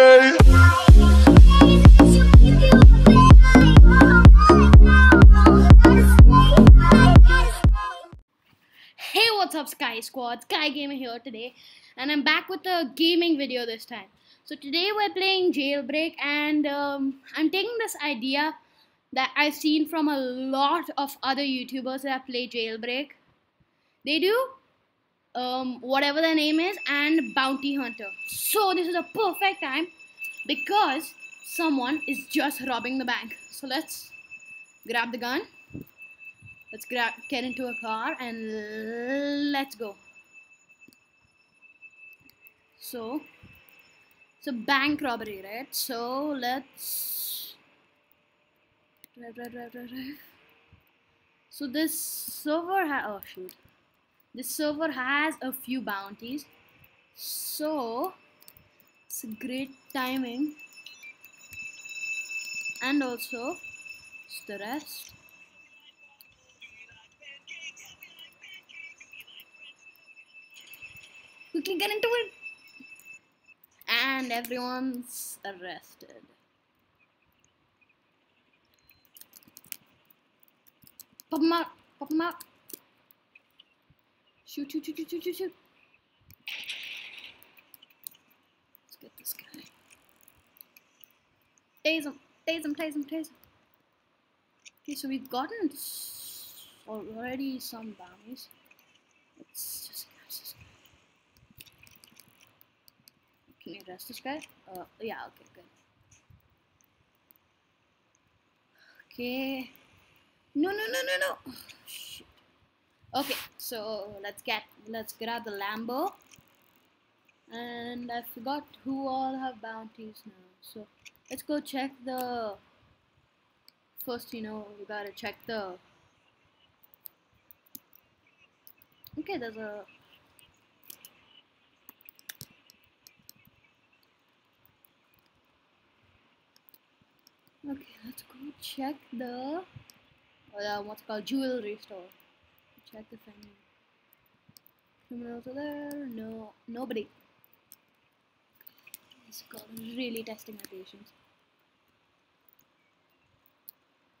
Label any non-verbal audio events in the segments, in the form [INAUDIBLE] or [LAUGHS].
say? Hey, what's up, Sky Squad? Sky Gamer here today, and I'm back with a gaming video this time. So today we're playing Jailbreak, and um, I'm taking this idea that I've seen from a lot of other YouTubers that play Jailbreak. They do um, whatever their name is and Bounty Hunter. So this is a perfect time because someone is just robbing the bank. So let's grab the gun. Let's grab get into a car and let's go. So, so bank robbery, right? So let's. [LAUGHS] So this server ha oh shoot, this server has a few bounties. So it's a great timing, and also it's the rest. Quickly get into it. And everyone's arrested. Pop him out. Pop him out. Shoot, shoot, shoot, shoot, shoot, shoot. Let's get this guy. Tase him. Tase him, tase him, tase him. Okay, so we've gotten already some bounties. Let's just catch this guy. Can you arrest this guy? Uh, yeah, okay, good. Okay. No, no, no, no, no. Oh, shit. Okay, so let's get, let's grab the Lambo. And I forgot who all have bounties now. So let's go check the. First, you know, we gotta check the. Okay, there's a Okay, let's go check the uh, what's called jewelry store. Check if any criminals are there. No, nobody. This girl is really testing my patience.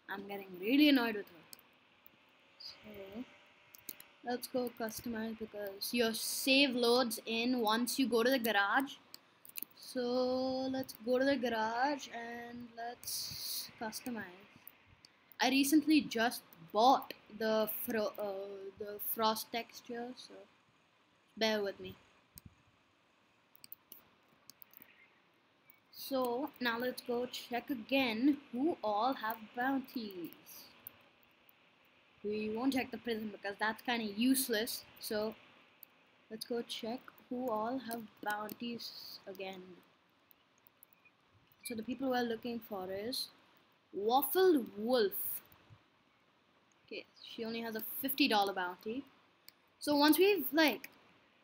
I'm getting really annoyed with her. So let's go customize because your save loads in once you go to the garage. So let's go to the garage and let's customize. I recently just bought the fro- uh, the frost texture, so bear with me. So now let's go check again who all have bounties. We won't check the prison because that's kind of useless. So let's go check who all have bounties again. So the people we're looking for is Waffled Wolf. Okay, she only has a $50 bounty. So once we've like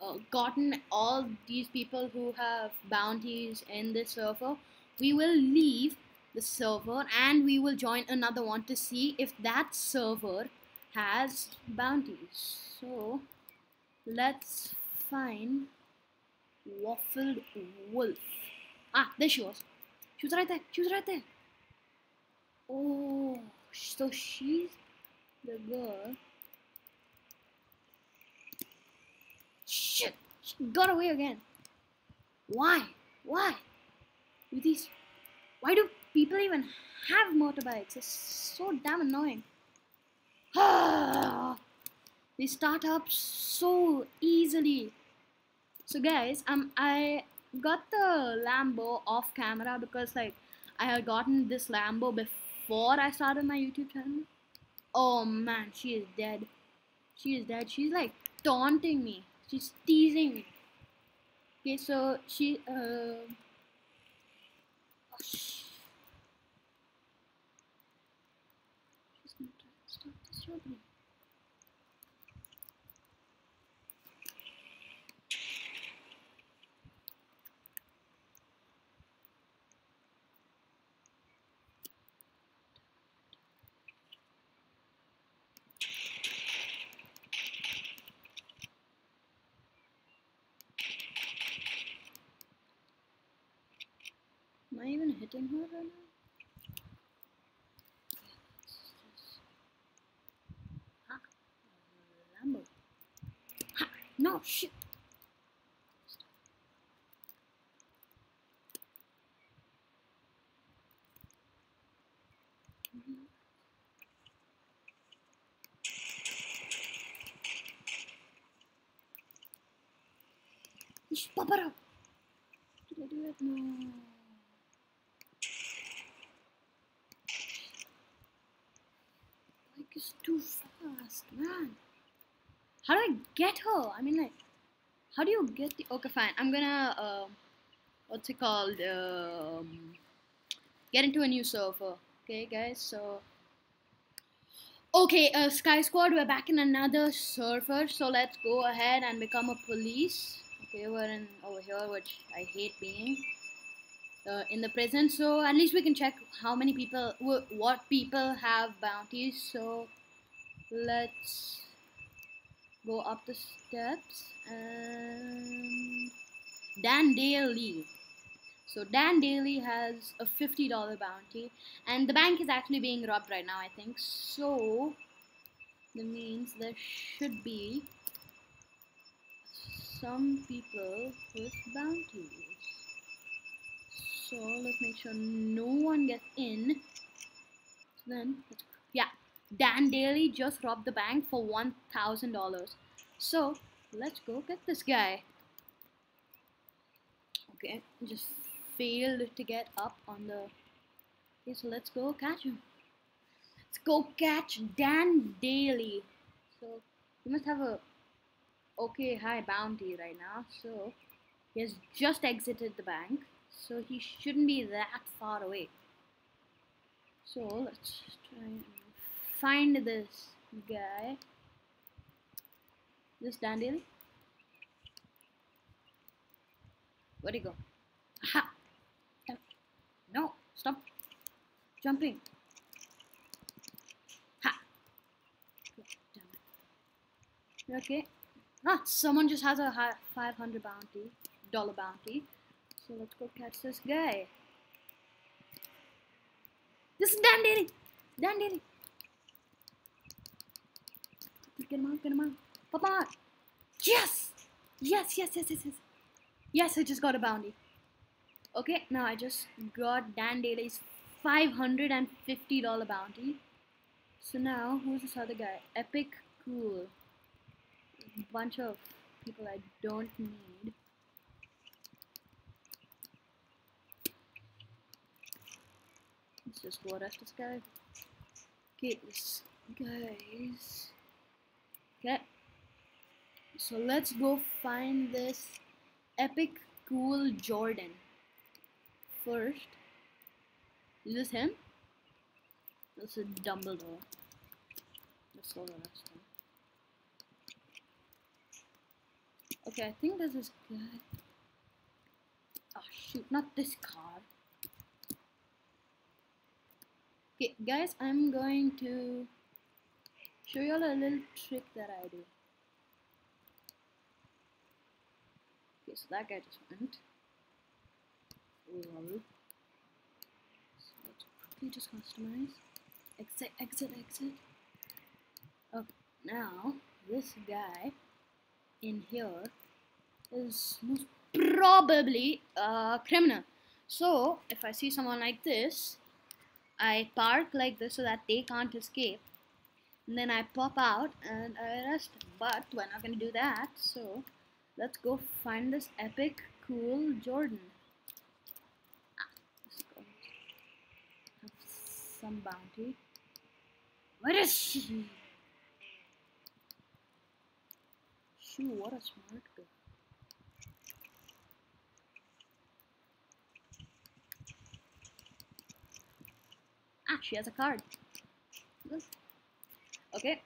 uh, gotten all these people who have bounties in this server, we will leave the server and we will join another one to see if that server has bounties. So let's find Waffled Wolf. Ah, there she was. She was right there. She was right there. Oh, so she's the girl. Shit, she got away again. Why? Why? With these, why do people even have motorbikes? It's so damn annoying. [SIGHS] they start up so easily. So guys, um, I got the Lambo off camera because like I had gotten this Lambo before I started my YouTube channel. Oh man, she is dead. She is dead. She's like taunting me. She's teasing me. Okay, so she uh. Oh, sh- She's gonna try to stop this robbery. I even hitting her right now? Ha! No, shit! Ish, pop it up. Did I do it? No. Man. How do I get her? I mean, like, how do you get the? Okay, fine. I'm gonna uh, what's it called? Um, get into a new server. Okay, guys. So. Okay, uh, Sky Squad, we're back in another server, so let's go ahead and become a police. Okay, we're in over here, which I hate being uh, in the prison. So at least we can check how many people, wh- what people have bounties. So let's go up the steps and Dan Daly. So Dan Daly has a $50 bounty and the bank is actually being robbed right now I think. So that means there should be some people with bounties. So let's make sure no one gets in. Then, yeah, Dan Daly just robbed the bank for $1,000. So let's go get this guy. Okay, just failed to get up on the. Okay, so let's go catch him. Let's go catch Dan Daly. So he must have a okay high bounty right now. So he has just exited the bank. So he shouldn't be that far away. So let's try find this guy. This Dan Daly. Where'd he go? Aha! No, stop jumping. Ha! Okay. Ah, someone just has a 500 bounty, dollar bounty. So let's go catch this guy. This is Dan. Get him out, get him out. Papa! Yes! Yes, yes, yes, yes, yes. Yes, I just got a bounty. Okay, now I just got Dan Daly's $550 bounty. So now, who's this other guy? Epic Cool. Bunch of people I don't need. Let's just go arrest this guy. Okay, this guys. Okay. So let's go find this epic cool Jordan. First, is this him? This is Dumbledore. Let's go arrest him. Okay, I think this is good Oh shoot, not this car. Okay, guys, I'm going to show you all a little trick that I do. Okay, so that guy just went. Lol. Um, so let's quickly just customize. Exit, exit, exit. Okay, now this guy in here is most probably a criminal. So if I see someone like this, I park like this so that they can't escape. And then I pop out and I them. But we're not to do that. So let's go find this epic cool Jordan. Let's go. Have some bounty. Where is she? Shoo, what a smart girl. Ah, she has a card. Okay,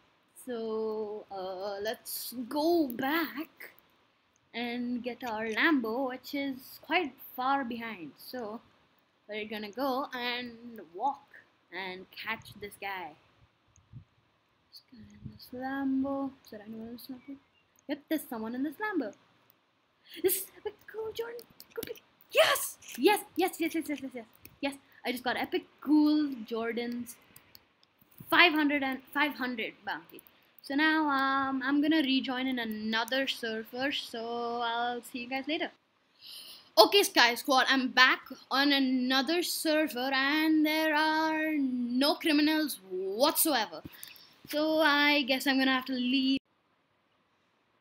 so uh, let's go back and get our Lambo, which is quite far behind. So we're gonna go and walk and catch this guy. This Lambo. Is there anyone in this Lambo? Yep, there's someone in this Lambo. This is epic cool, Jordan. Yes! Yes, yes, yes, yes, yes, yes, yes. Yes, I just got epic cool Jordan's 500 and 500 bounty. So now um, I'm gonna rejoin in another server. So I'll see you guys later. Okay, Sky Squad, I'm back on another server and there are no criminals whatsoever. So I guess I'm gonna have to leave.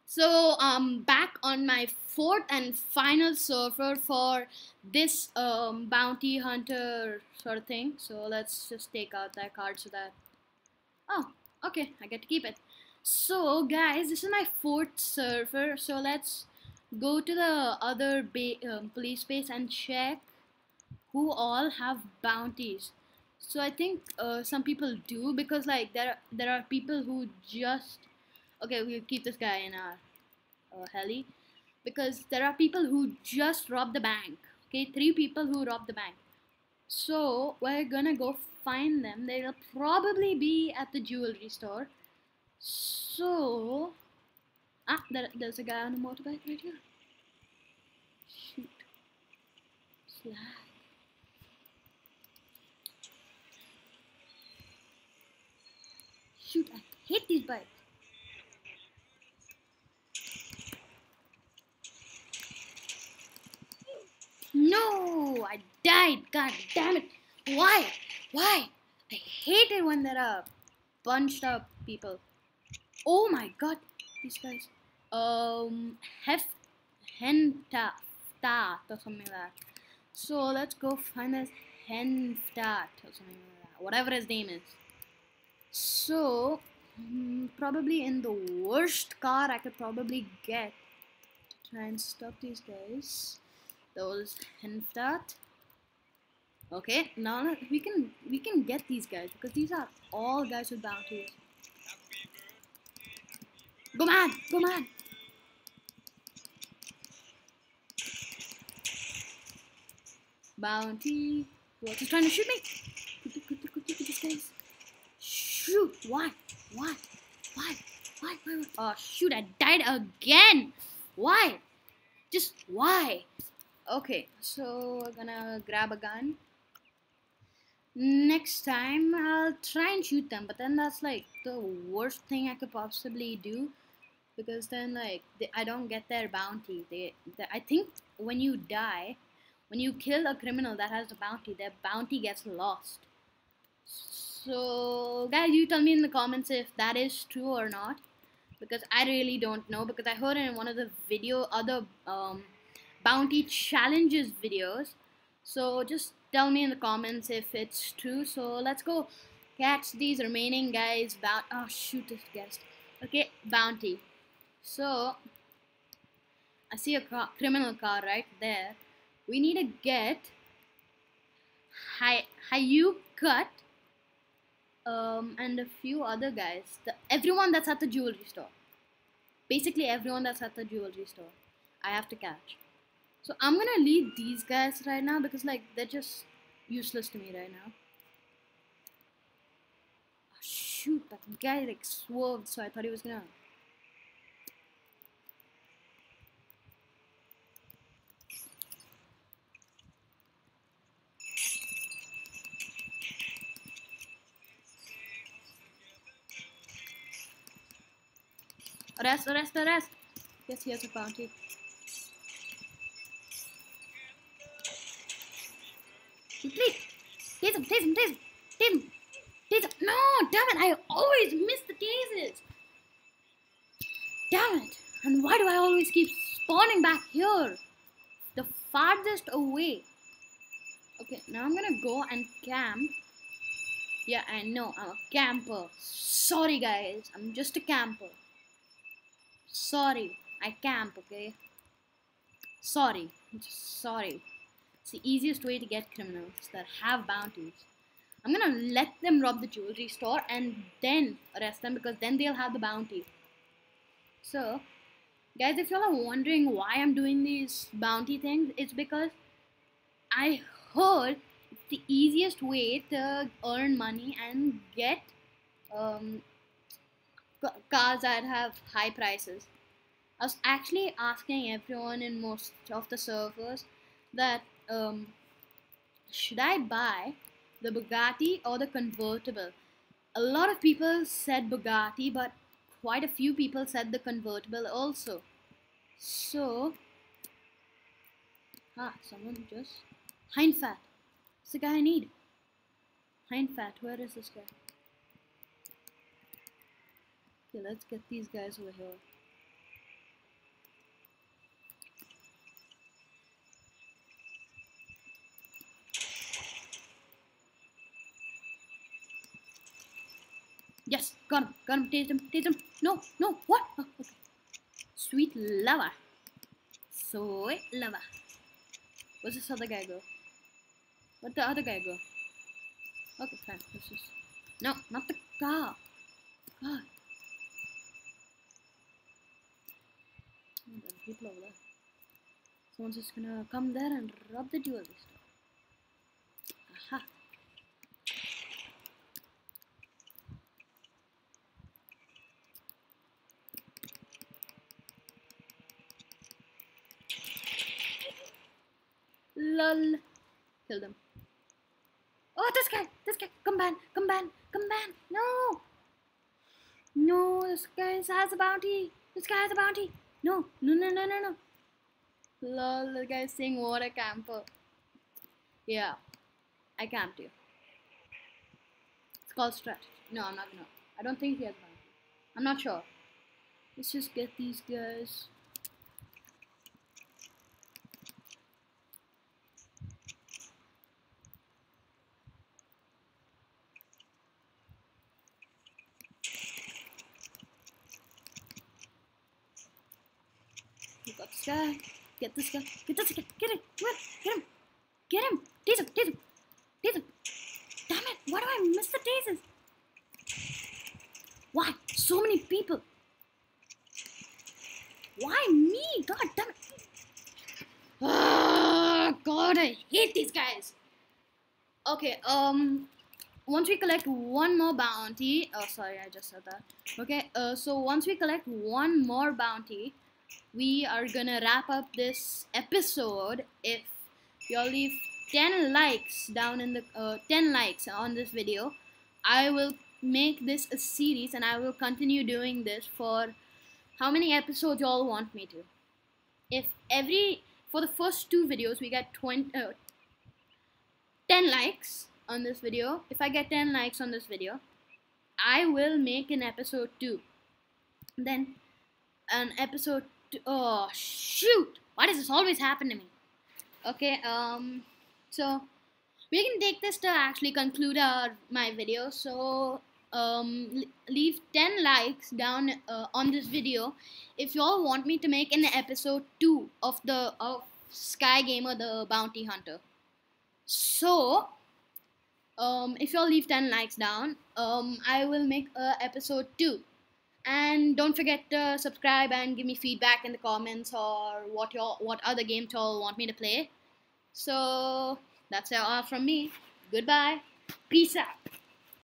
So I'm back on my fourth and final server for this um, bounty hunter sort of thing. So let's just take out that card so that. Oh, okay, I get to keep it. So guys, this is my fourth server. So let's go to the other um, police base and check who all have bounties. So I think uh, some people do because like there there are people who just okay we'll keep this guy in our uh, heli because there are people who just robbed the bank. Okay, three people who robbed the bank. So we're gonna go find them. They'll probably be at the jewelry store. So ah, there, there's a guy on a motorbike right here. Shoot. Slag. Shoot, I hate these bikes. No, I died. God damn it. Why? Why? I hate it when there are bunched up people. Oh my god, these guys. Um, Hef, Henta, or something like that. So let's go find this Hentat or something like that. Whatever his name is. So, um, probably in the worst car I could probably get try and stop these guys those Henftat. Okay, now we can we can get these guys because these are all guys with bounties. Go man, go man. Bounty. Else is trying to shoot me? Shoot! Why? Why? Why? Why? Why? Oh shoot! I died again. Why? Just why? Okay, so we're gonna grab a gun. Next time, I'll try and shoot them, but then that's like the worst thing I could possibly do because then like they, I don't get their bounty. They, they, I think when you die, when you kill a criminal that has a bounty, their bounty gets lost. So guys, you tell me in the comments if that is true or not, because I really don't know. Because I heard in one of the video other um bounty challenges videos. So just tell me in the comments if it's true. So let's go catch these remaining guys. Bound oh shoot this guest. Okay, bounty. So I see a car, criminal car right there. We need to get Hi Hayu Cut um, and a few other guys. The, everyone that's at the jewelry store. Basically everyone that's at the jewelry store. I have to catch. So I'm gonna leave these guys right now because like they're just useless to me right now. Oh, shoot, that guy like swerved, so I thought he was gonna. Arrest, arrest, arrest! Yes, he has a bounty. Please. Tase him, tase him, tase him, tase him. No, damn it, I always miss the tases. Damn it. And why do I always keep spawning back here? The farthest away. Okay, now I'm gonna go and camp. Yeah, I know, I'm a camper. Sorry guys, I'm just a camper. Sorry, I camp, okay? Sorry, I'm just sorry. It's the easiest way to get criminals that have bounties. I'm gonna let them rob the jewelry store and then arrest them because then they'll have the bounty. So, guys, if y'all are wondering why I'm doing these bounty things, it's because I heard it's the easiest way to earn money and get um, cars that have high prices. I was actually asking everyone in most of the servers that um, should I buy the Bugatti or the convertible? A lot of people said Bugatti, but quite a few people said the convertible also. So, ah, someone just Hindfat. It's the guy I need. Hindfat, where is this guy? Okay, let's get these guys over here. Yes, got him, got him, taste him, taste him. No, no, what? Oh, okay. Sweet lava. Sweet lava. Where's this other guy go? Where'd the other guy go? Okay, fine. This is no, not the car. God. Oh, people over there. Someone's just gonna come there and rub the jewelry store. Aha. Lol. Kill them. Oh, this guy! This guy! Come back! Come back! Come back! No! No, this guy has a bounty! This guy has a bounty! No! No, no, no, no, no! Lol, the guy's saying what a camper. Yeah. I camped you. It's called stretch. No, I'm not gonna. I don't think he has bounty. I'm not sure. Let's just get these guys. This guy. Get this guy. Get this guy. Get him. Get him. Get him. Tease him. Tease him. Tease him. Damn it. Why do I miss the teases? Why? So many people. Why me? God damn it. Oh, God, I hate these guys. Okay, um, once we collect one more bounty, oh, sorry, I just said that. Okay, uh, so once we collect one more bounty, we are gonna wrap up this episode. If y'all leave 10 likes down in the uh, 10 likes on this video i will make this a series and i will continue doing this for how many episodes y'all want me to? If every for the first two videos we get 20 uh, 10 likes on this video. If i get 10 likes on this video i will make an episode 2 then an episode oh shoot. Why does this always happen to me? Okay um so we can take this to actually conclude our my video. So um leave 10 likes down uh, on this video. If you all want me to make an episode 2 of the of sky gamer the bounty hunter. So um if you all leave 10 likes down um i will make a episode 2 and don't forget to subscribe and give me feedback in the comments or what your what other games you all want me to play. So that's all from me. Goodbye. Peace out